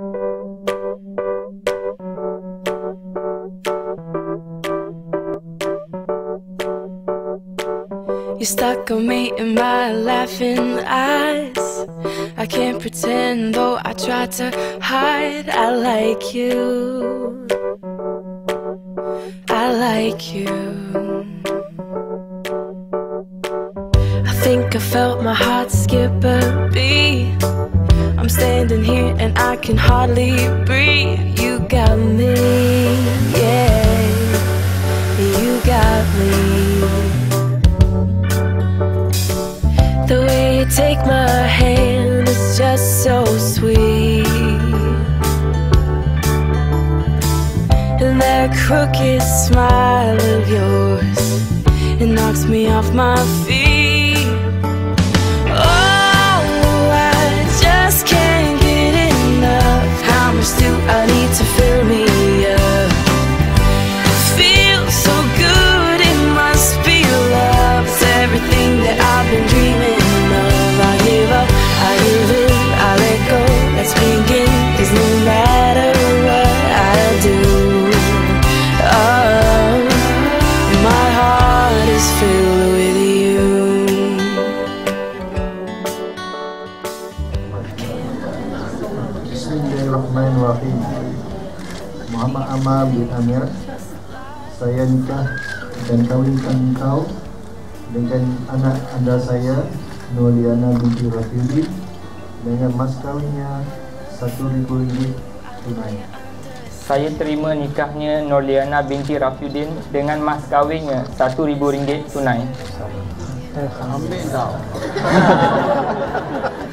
You stuck on me in my laughing eyes. I can't pretend though I try to hide. I like you. I like you. I think I felt my heart skip a beat. I'm standing here and I can hardly breathe. You got me, yeah. You got me. The way you take my hand is just so sweet. And that crooked smile of yours, it knocks me off my feet. Bismillahirrahmanirrahim. Muhammad Amar bin Amir, saya nikah dan kawinkan engkau dengan anak anda saya Noliana binti Rafiuddin dengan mas kawinnya satu ribu ringgit tunai. Saya terima nikahnya Norliana binti Rafiuddin dengan mas kahwinnya RM1,000 tunai. Ambil tau.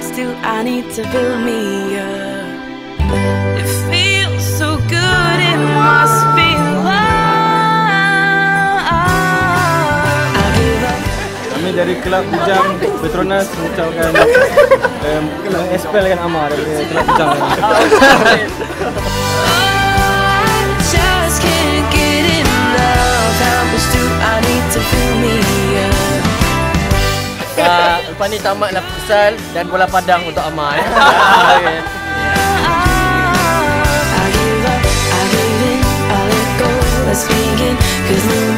Much do I need to fill me up? It feels so good, it must be love. I give up. Kami dari Kelab Bujang Petronas mengucapkan um, mengespelkan Amar dari Kelab Bujang. lepas ni tamatlah futsal dan bola padang untuk Amal. Eh. Let's begin, cause